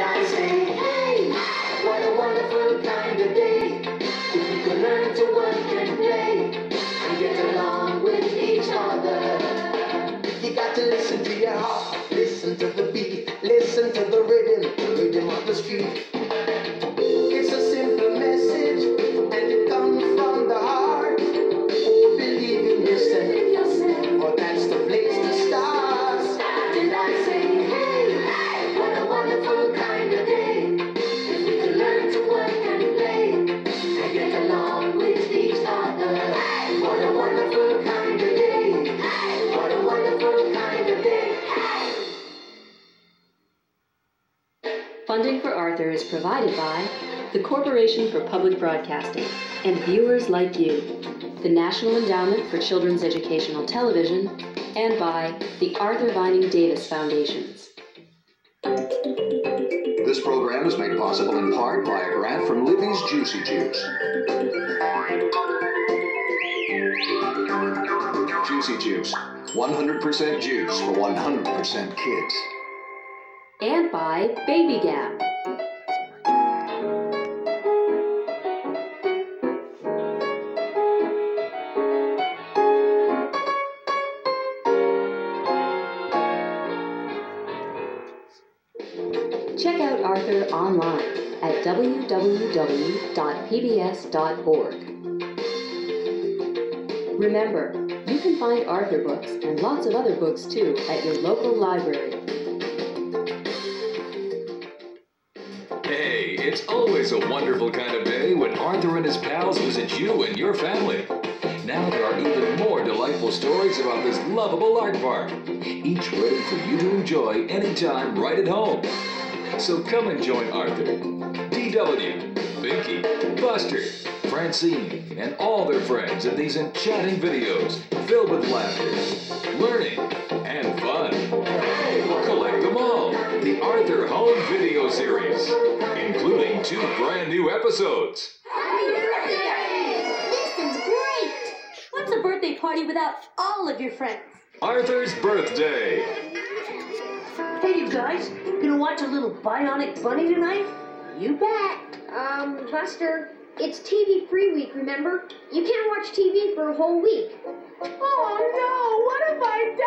And I say, hey, what a wonderful kind of day. If we could learn to work and play and get along with each other. You got to listen to your heart, listen to the Funding for Arthur is provided by the Corporation for Public Broadcasting and viewers like you, the National Endowment for Children's Educational Television, and by the Arthur Vining Davis Foundations. This program is made possible in part by a grant from Libby's Juicy Juice. Juicy Juice. 100% juice for 100% kids. And by Baby Gap. Check out Arthur online at www.pbs.org. Remember, you can find Arthur books and lots of other books too at your local library. Hey, it's always a wonderful kind of day when Arthur and his pals visit you and your family. Now there are even more delightful stories about this lovable aardvark, each ready for you to enjoy anytime right at home. So come and join Arthur, DW, Binky, Buster, Francine, and all their friends in these enchanting videos filled with laughter, learning, and fun. Collect them all. The Arthur Home Video Series, two brand new episodes. This is great! What's a birthday party without all of your friends? Arthur's Birthday. Hey, you guys, gonna watch a little Bionic Bunny tonight? You bet. Um, Buster, it's TV free week, remember? You can't watch TV for a whole week. Oh no, what have I done?